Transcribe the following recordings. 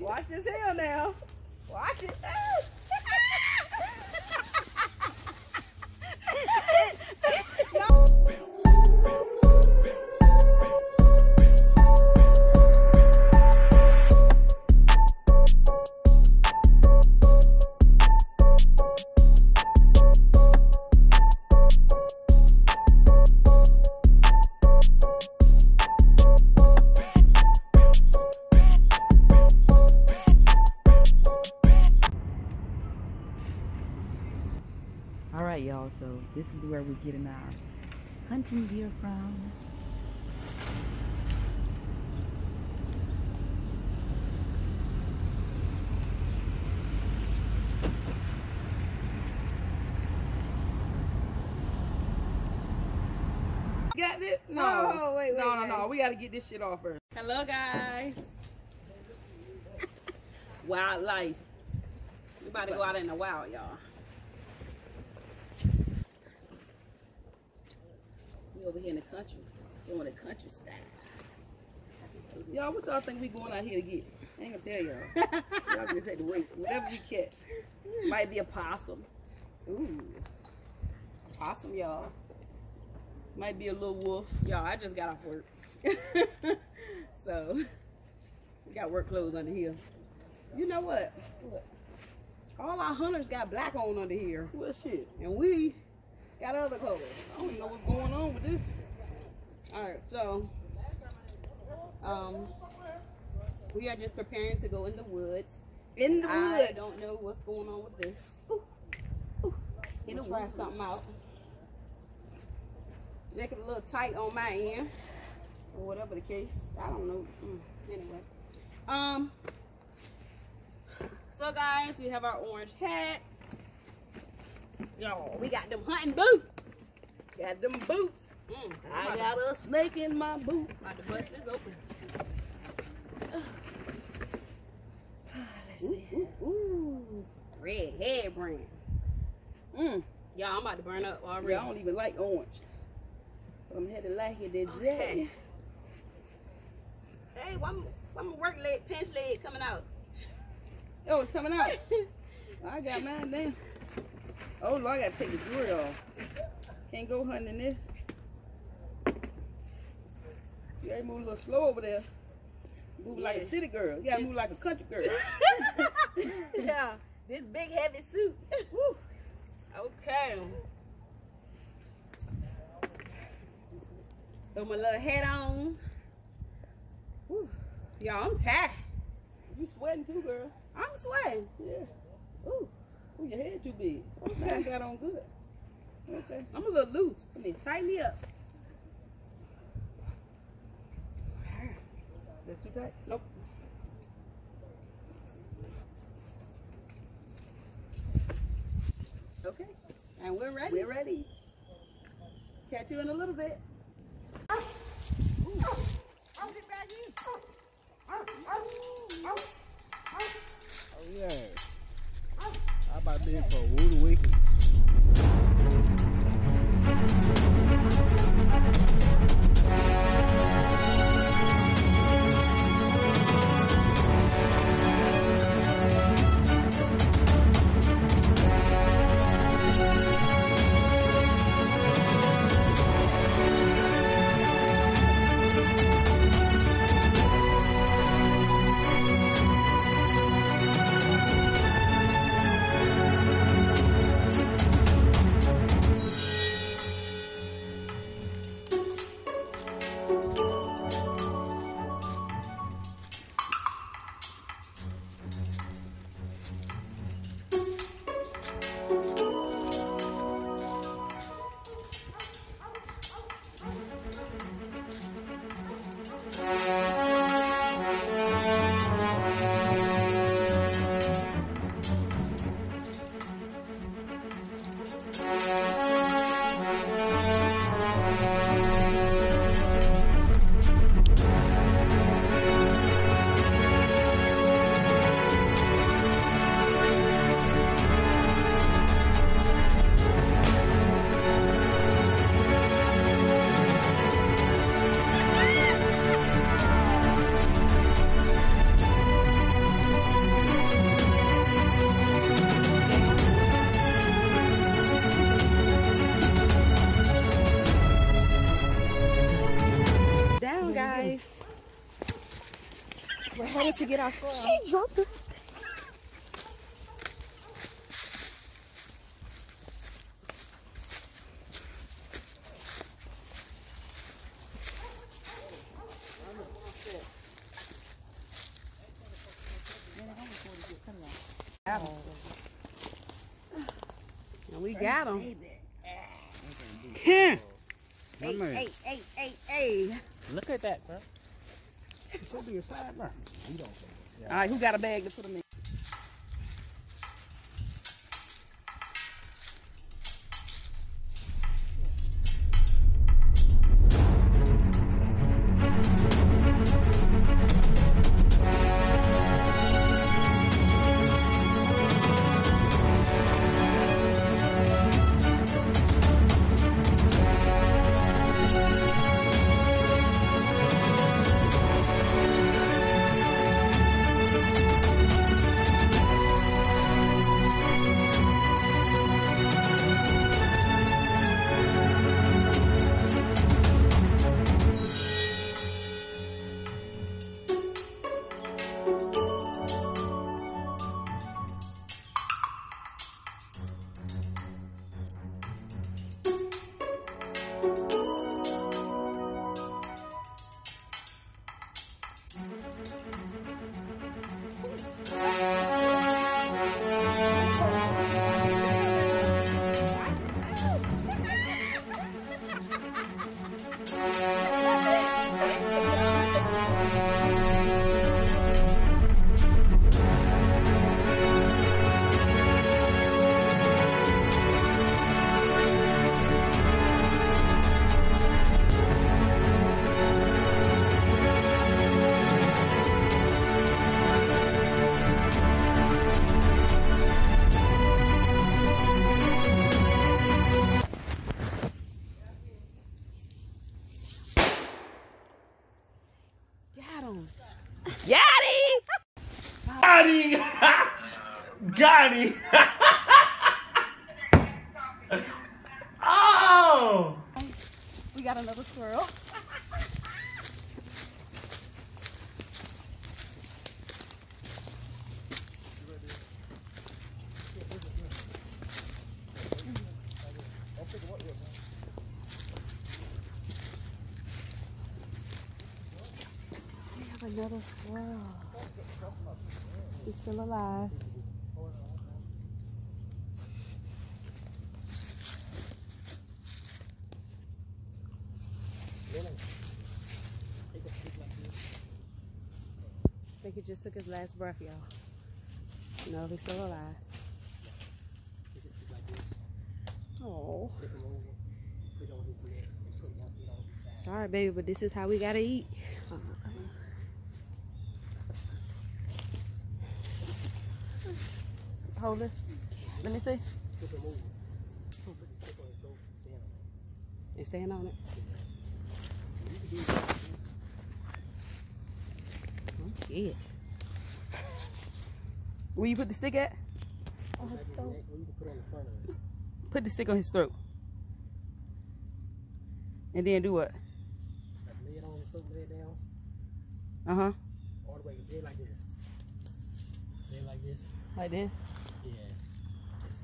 Watch this hill now. Watch it. All this is where we're getting our hunting gear from. Got it? No. Oh, wait, wait, no, no, wait. no. We got to get this shit off first. Hello, guys. Wildlife. We about to go out in the wild, y'all. We over here in the country, doing the country style. Y'all, what y'all think we going out here to get? I ain't gonna tell y'all. y'all just have to wait. Whatever you catch. Might be a possum. Ooh. Possum, y'all. Might be a little wolf. Y'all, I just got off work. so, we got work clothes under here. You know what? What? All our hunters got black on under here. What shit? And we got other colors. I don't know what's going on with this. Alright, so um we are just preparing to go in the woods. In the I woods. I don't know what's going on with this. Ooh, ooh. In the Gonna try woods. something out. Make it a little tight on my end, or whatever the case. I don't know. Mm, Anyway, um. So guys, we have our orange hat. Yo, we got them hunting boots. Got them boots. Mm, I got a snake in my boot. About to bust this open. Let's see. Ooh, ooh, ooh. Red head brand. Mm. Y'all, I'm about to burn up already. Yeah, I don't even like orange. But I'm headed like it that Okay. Hey, one, one work leg, pants leg coming out. Oh, it's coming out. I got mine down. Oh Lord, I gotta take the jewelry off. Can't go hunting in this. You gotta move a little slow over there. Move like a city girl. You gotta move like a country girl. yeah, this big heavy suit. Woo. Okay. Throw my little head on. Woo. Y'all, I'm tired. You sweating too, girl. I'm sweating. Yeah. Ooh, Ooh, your head too big. Okay. You got on good. Okay. I'm a little loose. Come here, tighten me up. That's too tight. Nope. Okay. And we're ready. We're ready. Catch you in a little bit. Oh yeah. About to be in for a rude awakening. We're to get our squirrel. She dropped it. And we got him. Hey, hey, hey, hey, hey. Look at that, bro. It should be a sideburn. All right, who got a bag to put them in? Got him. Yachty! Got him! Got him! oh! We got another squirrel. We have another squirrel. He's still alive. I think he just took his last breath, y'all. No, he's still alive. Oh. Sorry, baby, but this is how we gotta eat. Uh-huh. Hold it. Let me see. And stand on it. Yeah. Where you put the stick at? Put the stick on his throat. And then do what? Lay it on the foot, lay it down, Uh huh. all the way, like this. Like this. Like this.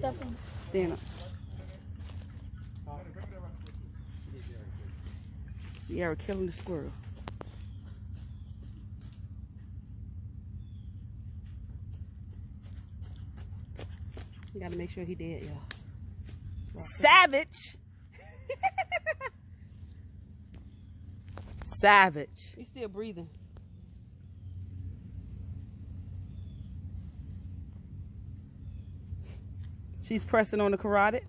Yeah. Stand up. It is very good. Sierra killing the squirrel. We gotta make sure he dead, y'all. Savage. Savage. He's still breathing. She's pressing on the carotid.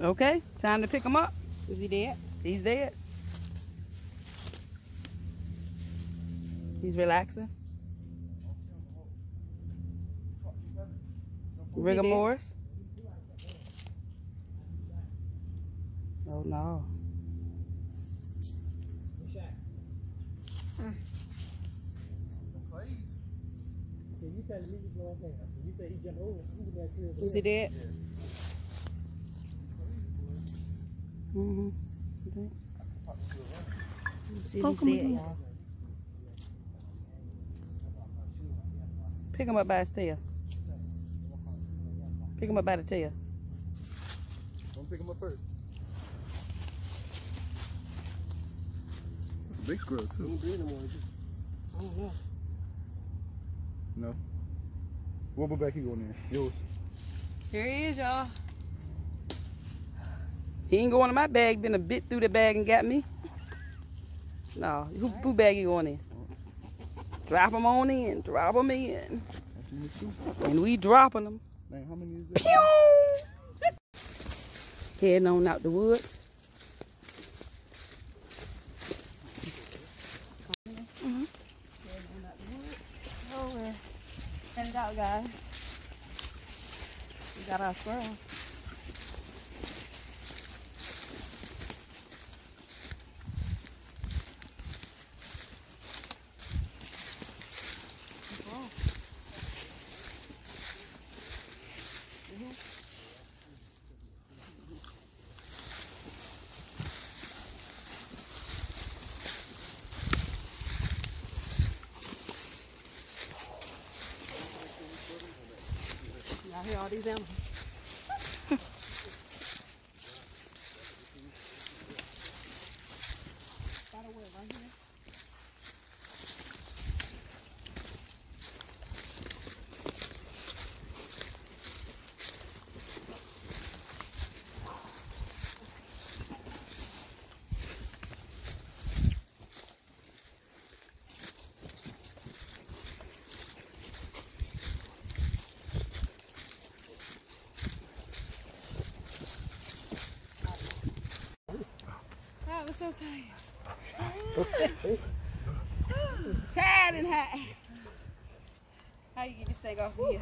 Okay, time to pick him up. Is he dead? He's dead. He's relaxing. Rigor? mortis. Oh no. Is he dead? Mm-hmm. See Poke who's him dead, Pick him up by his tail. Pick him up by the tail. Don't pick him up first. It's a big squirrel too. I don't know. No. What book bag he going in? Yours. Here he is, y'all. He ain't going in my bag. Been a bit through the bag and got me. No, who, who bag he going in? Drop him on in. Drop him in. That's me too. And we dropping them. Dang, how many is that? Pew! Heading on out the woods. Mm-hmm. Oh, we're headed out, guys. We got our squirrel. Hear all these animals? I was so tired. and hot. How you get this thing off of